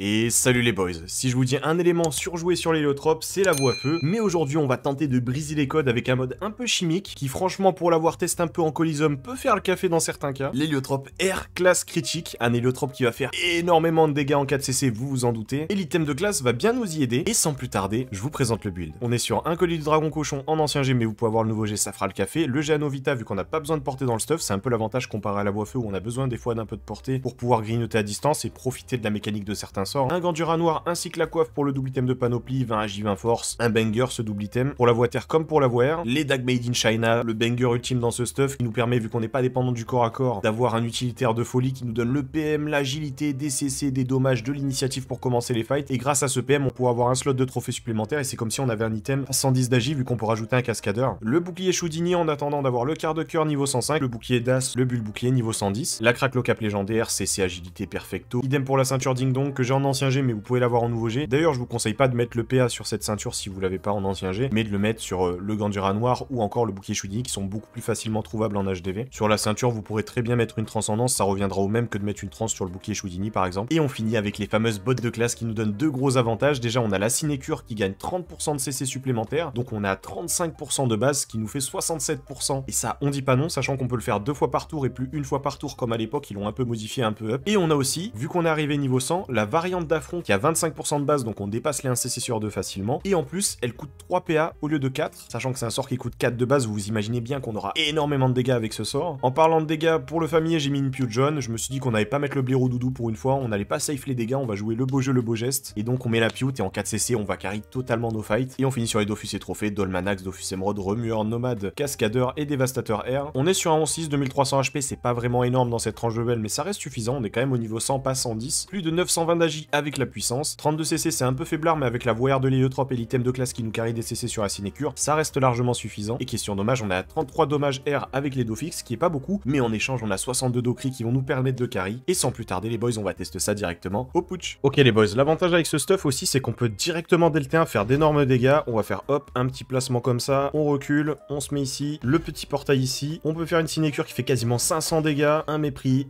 Et salut les boys, si je vous dis un élément surjoué sur l'héliotrope, c'est la voie feu, mais aujourd'hui on va tenter de briser les codes avec un mode un peu chimique, qui franchement pour l'avoir testé un peu en colisum peut faire le café dans certains cas. L'héliotrope R classe critique, un héliotrope qui va faire énormément de dégâts en 4cc, vous vous en doutez, et l'item de classe va bien nous y aider, et sans plus tarder, je vous présente le build. On est sur un colis de dragon cochon en ancien G, mais vous pouvez avoir le nouveau G, ça fera le café, le G Vita vu qu'on n'a pas besoin de porter dans le stuff, c'est un peu l'avantage comparé à la voie feu où on a besoin des fois d'un peu de portée pour pouvoir grignoter à distance et profiter de la mécanique de certains Un Gandura noir ainsi que la coiffe pour le double item de panoplie, 20 agi 20 force, un banger ce double item, pour la voie terre comme pour la voie air, les dagues made in China, le banger ultime dans ce stuff qui nous permet, vu qu'on n'est pas dépendant du corps à corps, d'avoir un utilitaire de folie qui nous donne le PM, l'agilité, des CC, des dommages, de l'initiative pour commencer les fights, et grâce à ce PM on pourra avoir un slot de trophée supplémentaire et c'est comme si on avait un item à 110 d'agi vu qu'on peut rajouter un cascadeur. Le bouclier Choudini en attendant d'avoir le quart de cœur niveau 105, le bouclier d'As, le bulle bouclier niveau 110, la crack locap légendaire, CC agilité perfecto, idem pour la ceinture ding dong que j'ai en ancien G mais vous pouvez l'avoir en nouveau G. D'ailleurs, je vous conseille pas de mettre le PA sur cette ceinture si vous l'avez pas en ancien G, mais de le mettre sur euh, le Gandura noir ou encore le bouclier Choudini qui sont beaucoup plus facilement trouvables en HDV. Sur la ceinture, vous pourrez très bien mettre une transcendance, ça reviendra au même que de mettre une trans sur le bouclier Choudini par exemple. Et on finit avec les fameuses bottes de classe qui nous donnent deux gros avantages. Déjà, on a la sinécure qui gagne 30% de CC supplémentaire, donc on a 35% de base qui nous fait 67%. Et ça, on dit pas non, sachant qu'on peut le faire deux fois par tour et plus une fois par tour comme à l'époque, ils l'ont un peu modifié, un peu up. Et on a aussi, vu qu'on est arrivé niveau 100, la d'affront qui a 25% de base, donc on dépasse les 1 CC sur 2 facilement. Et en plus, elle coûte 3 PA au lieu de 4, sachant que c'est un sort qui coûte 4 de base, vous vous imaginez bien qu'on aura énormément de dégâts avec ce sort. En parlant de dégâts, pour le familier, j'ai mis une Pew John, je me suis dit qu'on n'allait pas mettre le blaireau doudou pour une fois, on n'allait pas safe les dégâts, on va jouer le beau jeu, le beau geste, et donc on met la Pew, et en 4 CC, on va carry totalement nos fights, et on finit sur les Dofus et trophées, Dolmanax, Dofus Emerald, Remueur, Nomade, Cascadeur et Dévastateur R. On est sur un 11-6, 2300 HP, c'est pas vraiment énorme dans cette tranche de level, mais ça reste suffisant, on est quand même au niveau 100, pas 110, plus de 920 avec la puissance, 32 CC c'est un peu faiblard, mais avec la voie de l'héliotrope et l'item de classe qui nous carry des CC sur la sinécure, ça reste largement suffisant. Et question dommage, on a 33 dommages R avec les dos fixes, qui est pas beaucoup, mais en échange on a 62 dos cri qui vont nous permettre de carry. Et sans plus tarder les boys, on va tester ça directement au putsch. Ok les boys, l'avantage avec ce stuff aussi, c'est qu'on peut directement dès le T1 faire d'énormes dégâts. On va faire hop, un petit placement comme ça, on recule, on se met ici, le petit portail ici. On peut faire une sinécure qui fait quasiment 500 dégâts, un mépris,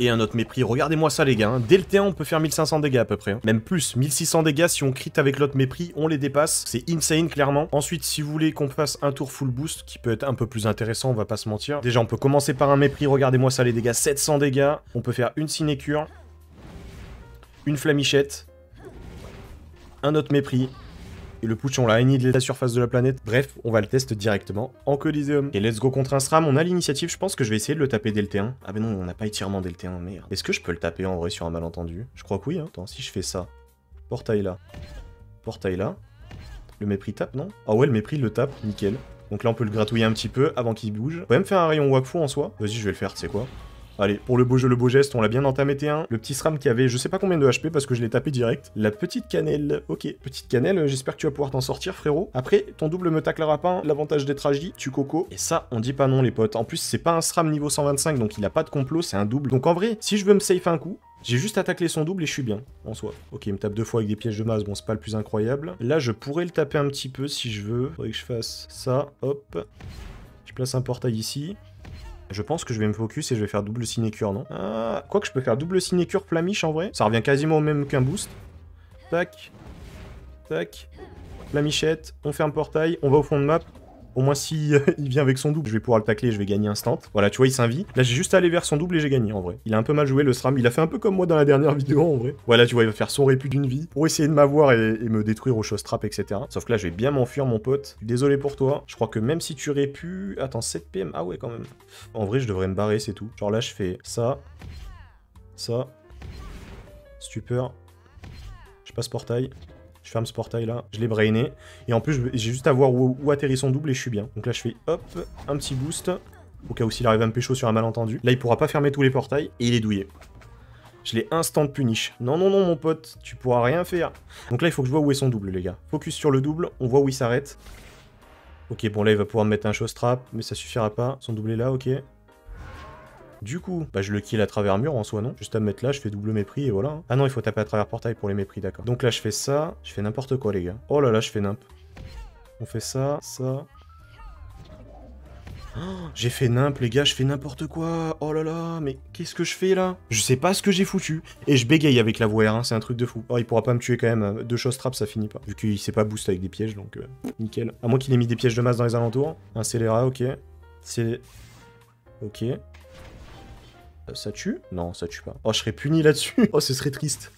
et un autre mépris. Regardez-moi ça les gars, hein. dès le T1 on peut faire 1500 dégâts à peu près, hein. même plus, 1600 dégâts si on crit avec l'autre mépris, on les dépasse, c'est insane clairement. Ensuite si vous voulez qu'on fasse un tour full boost, qui peut être un peu plus intéressant, on va pas se mentir. Déjà on peut commencer par un mépris, regardez-moi ça les dégâts, 700 dégâts, on peut faire une sinécure, une flamichette, un autre mépris, et le putsch, on l'a de la surface de la planète. Bref, on va le tester directement en Coliseum. Et let's go contre un SRAM, on a l'initiative, je pense que je vais essayer de le taper dès le T1. Ah mais non, on n'a pas étirement dès le T1, merde. Est-ce que je peux le taper en vrai sur un malentendu? Je crois que oui, hein. Attends, si je fais ça. Portail là. Portail là. Le mépris tape, non? Ah ouais, le mépris le tape, nickel. Donc là, on peut le gratouiller un petit peu avant qu'il bouge. On peut même faire un rayon Wakfu en soi. Vas-y, je vais le faire, tu sais quoi? Allez, pour le beau jeu, le beau geste, on l'a bien entamé T1. Le petit SRAM qui avait je sais pas combien de HP parce que je l'ai tapé direct. La petite cannelle. Ok, petite cannelle, j'espère que tu vas pouvoir t'en sortir, frérot. Après, ton double me taclera pas. L'avantage d'être agi, tu coco. Et ça, on dit pas non, les potes. En plus, c'est pas un SRAM niveau 125, donc il a pas de complot, c'est un double. Donc en vrai, si je veux me safe un coup, j'ai juste attaqué son double et je suis bien, en soi. Ok, il me tape deux fois avec des pièges de masse, bon, c'est pas le plus incroyable. Là, je pourrais le taper un petit peu si je veux. Faudrait que je fasse ça, hop. Je place un portail ici. Je pense que je vais me focus et je vais faire double sinécure, non ah, Quoi que je peux faire double sinécure flamiche en vrai. Ça revient quasiment au même qu'un boost. Tac. Tac. Flamichette. On un portail. On va au fond de map. Au moins, si il vient avec son double, je vais pouvoir le tacler je vais gagner instant. Voilà, tu vois, il s'invite. Là, j'ai juste à aller vers son double et j'ai gagné, en vrai. Il a un peu mal joué, le SRAM. Il a fait un peu comme moi dans la dernière vidéo, en vrai. Voilà, tu vois, il va faire son réput d'une vie pour essayer de m'avoir et, me détruire au strap, etc. Sauf que là, je vais bien m'enfuir, mon pote. Désolé pour toi. Je crois que même si tu pu... Attends, 7 PM. Ah ouais, quand même. En vrai, je devrais me barrer, c'est tout. Genre là, je fais ça. Ça. Stupeur. Je passe portail. Je ferme ce portail là, je l'ai brainé. Et en plus, j'ai juste à voir où, atterrit son double et je suis bien. Donc là, je fais hop, un petit boost. Au cas où s'il arrive à me pécho sur un malentendu. Là, il pourra pas fermer tous les portails et il est douillé. Je l'ai instant punish. Non, non, non, mon pote, tu pourras rien faire. Donc là, il faut que je vois où est son double, les gars. Focus sur le double, on voit où il s'arrête. Ok, bon, là, il va pouvoir me mettre un show strap, mais ça suffira pas. Son double est là, ok. Du coup, bah je le kill à travers mur en soi, non Juste à me mettre là, je fais double mépris et voilà. Ah non, il faut taper à travers portail pour les mépris, d'accord. Donc là, je fais ça, je fais n'importe quoi, les gars. Oh là là, je fais nimp. On fait ça, ça. j'ai fait nimp, les gars, je fais n'importe quoi. Oh là là, mais qu'est-ce que je fais là Je sais pas ce que j'ai foutu. Et je bégaye avec la voix, hein, c'est un truc de fou. Oh, il pourra pas me tuer quand même. Deux choses trap, ça finit pas. Vu qu'il sait pas boost avec des pièges, donc euh, nickel. À moins qu'il ait mis des pièges de masse dans les alentours. Un scélérat, ok. C'est... Ok. Euh, ça tue Non, ça tue pas. Oh, je serais puni là-dessus. oh, ce serait triste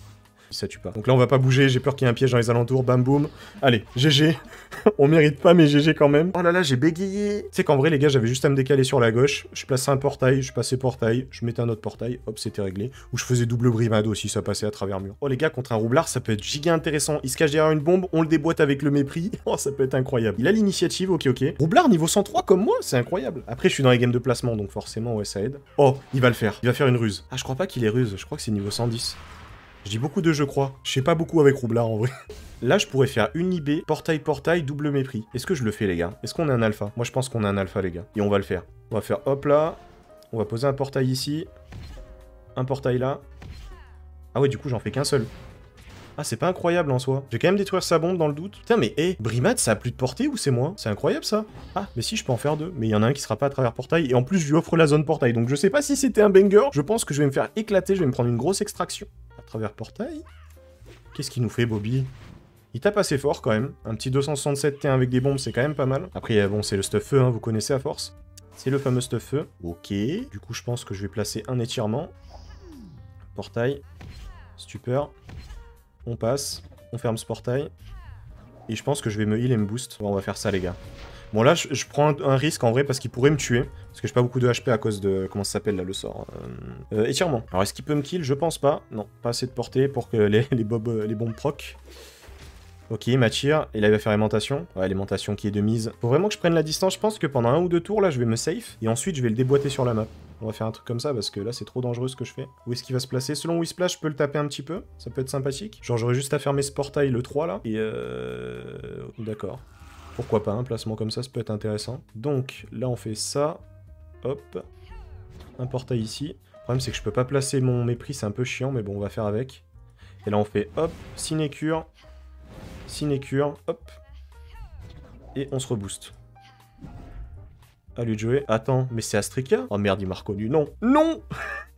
ça tue pas. Donc là, on va pas bouger, j'ai peur qu'il y ait un piège dans les alentours, bam boum. Allez, GG. on mérite pas, mais GG quand même. Oh là là, j'ai bégayé. Tu sais qu'en vrai, les gars, j'avais juste à me décaler sur la gauche. Je plaçais un portail, je passais portail, je mettais un autre portail, hop, c'était réglé. Ou je faisais double brimade aussi, ça passait à travers mur. Oh les gars, contre un roublard, ça peut être giga intéressant. Il se cache derrière une bombe, on le déboîte avec le mépris. Oh, ça peut être incroyable. Il a l'initiative, ok, ok. Roublard niveau 103 comme moi, c'est incroyable. Après, je suis dans les games de placement, donc forcément, ouais, ça aide. Oh, il va le faire. Il va faire une ruse. Ah, je crois pas qu'il est ruse, je crois que c'est niveau 110. Je dis beaucoup de je crois. Je sais pas beaucoup avec Roublard en vrai. Là, je pourrais faire une IB, portail, portail, double mépris. Est-ce que je le fais, les gars? Est-ce qu'on est un alpha? Moi, je pense qu'on est un alpha, les gars. Et on va le faire. On va faire hop là. On va poser un portail ici. Un portail là. Ah ouais, du coup, j'en fais qu'un seul. Ah, c'est pas incroyable en soi. Je vais quand même détruire sa bombe dans le doute. Putain, mais hé, Brimad, ça a plus de portée ou c'est moi? C'est incroyable ça. Ah, mais si, je peux en faire deux. Mais il y en a un qui sera pas à travers portail. Et en plus, je lui offre la zone portail. Donc je sais pas si c'était un banger. Je pense que je vais me faire éclater. Je vais me prendre une grosse extraction travers portail. Qu'est-ce qu'il nous fait, Bobby? Il tape assez fort quand même. Un petit 267 T1 avec des bombes, c'est quand même pas mal. Après, euh, bon, c'est le stuff feu, hein, vous connaissez à force. C'est le fameux stuff feu. Ok. Du coup, je pense que je vais placer un étirement. Portail. Stupeur. On passe. On ferme ce portail. Et je pense que je vais me heal et me boost. on va faire ça, les gars. Bon là, je, prends un, risque en vrai parce qu'il pourrait me tuer. Parce que j'ai pas beaucoup de HP à cause de... Comment ça s'appelle là le sort euh, euh, Étirement. Alors est-ce qu'il peut me kill? Je pense pas. Non, pas assez de portée pour que les, les bombes proc. Ok, il m'attire. Et là, il va faire aimantation. Ouais, l'aimantation qui est de mise. Faut vraiment que je prenne la distance. Je pense que pendant un ou deux tours, là, je vais me safe. Et ensuite, je vais le déboîter sur la map. On va faire un truc comme ça parce que là, c'est trop dangereux ce que je fais. Où est-ce qu'il va se placer? Selon où il se place, je peux le taper un petit peu. Ça peut être sympathique. Genre, j'aurais juste à fermer ce portail, le 3, là. Et euh... D'accord. Pourquoi pas, un placement comme ça, ça peut être intéressant. Donc, là, on fait ça. Hop. Un portail ici. Le problème, c'est que je peux pas placer mon mépris, c'est un peu chiant, mais bon, on va faire avec. Et là, on fait hop, sinécure, sinécure, hop. Et on se rebooste. De jouer. Attends, mais c'est Astrika Oh merde, il m'a reconnu. Non Non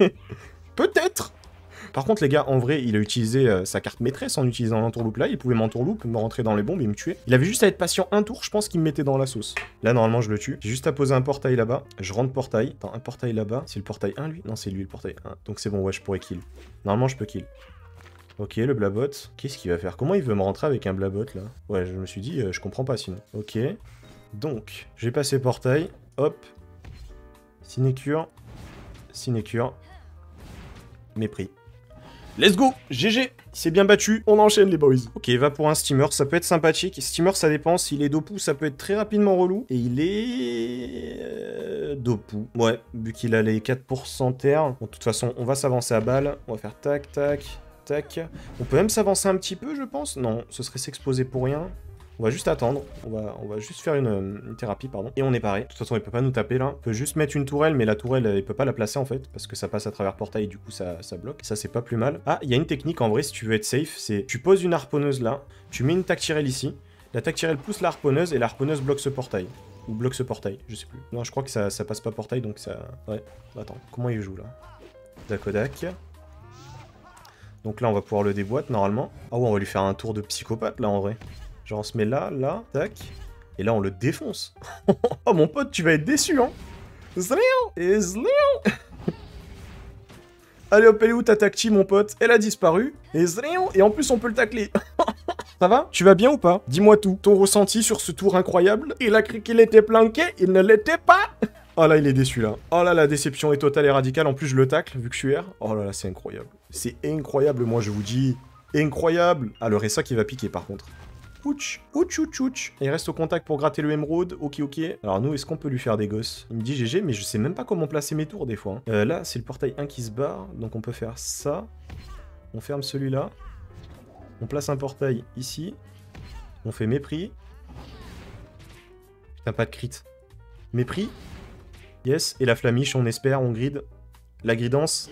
Peut-être par contre, les gars, en vrai, il a utilisé euh, sa carte maîtresse en utilisant l'entourloupe là. Il pouvait m'entourloupe, me rentrer dans les bombes et me tuer. Il avait juste à être patient un tour, je pense qu'il me mettait dans la sauce. Là, normalement, je le tue. J'ai juste à poser un portail là-bas. Je rentre portail. Attends, un portail là-bas. C'est le portail 1, lui? Non, c'est lui le portail 1. Donc c'est bon, ouais, je pourrais kill. Normalement, je peux kill. Ok, le blabot. Qu'est-ce qu'il va faire? Comment il veut me rentrer avec un blabot, là? Ouais, je me suis dit, euh, je comprends pas sinon. Ok. Donc, j'ai passé portail. Hop. Sinécure. Sinécure. Mépris. Let's go GG Il s'est bien battu, on enchaîne les boys. Ok, va pour un steamer, ça peut être sympathique. Steamer, ça dépend, s'il est dopou, ça peut être très rapidement relou. Et il est... Euh, dopou. Ouais, vu qu'il a les 4% terre. Bon, de toute façon, on va s'avancer à balle. On va faire tac, tac, tac. On peut même s'avancer un petit peu, je pense. Non, ce serait s'exposer pour rien. On va juste attendre. On va, juste faire une, thérapie, pardon. Et on est paré. De toute façon, il peut pas nous taper là. On peut juste mettre une tourelle, mais la tourelle, il peut pas la placer en fait. Parce que ça passe à travers portail et du coup, ça, ça bloque. Ça, c'est pas plus mal. Ah, il y a une technique en vrai, si tu veux être safe. C'est tu poses une harponneuse là. Tu mets une tactirelle ici. La tactirelle pousse la harponneuse et la harponneuse bloque ce portail. Ou bloque ce portail, je sais plus. Non, je crois que ça, ça passe pas portail, donc ça... Ouais. Attends, comment il joue là? Dakodak. Donc là, on va pouvoir le déboîter normalement. Ah ouais, on va lui faire un tour de psychopathe là en vrai. Genre on se met là, là, tac. Et là on le défonce. oh mon pote, tu vas être déçu, hein Et Allez hop, elle est où ta tacti, mon pote? Elle a disparu. Et Et en plus, on peut le tacler. Ça va? Tu vas bien ou pas? Dis-moi tout. Ton ressenti sur ce tour incroyable? Il a cru qu'il était planqué, il ne l'était pas Oh là, il est déçu là. Oh là, la déception est totale et radicale. En plus, je le tacle vu que je suis R. Oh là là, c'est incroyable. C'est incroyable, moi, je vous dis. Incroyable. Ah, le Ressa qui va piquer par contre. Ouch, ouch, ouch, ouch. Il reste au contact pour gratter le émeraude. Ok, ok. Alors nous, est-ce qu'on peut lui faire des gosses? Il me dit GG, mais je sais même pas comment placer mes tours des fois. Hein. Euh, là, c'est le portail 1 qui se barre. Donc on peut faire ça. On ferme celui-là. On place un portail ici. On fait mépris. Putain, pas de crit. Mépris. Yes. Et la flamiche, on espère, on grid. La gridance.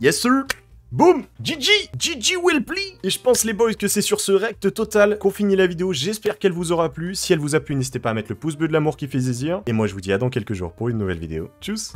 Yes, sir Boum GG will play Et je pense les boys que c'est sur ce rect total qu'on finit la vidéo. J'espère qu'elle vous aura plu. Si elle vous a plu, n'hésitez pas à mettre le pouce bleu de l'amour qui fait zizir. Et moi je vous dis à dans quelques jours pour une nouvelle vidéo. Tchuss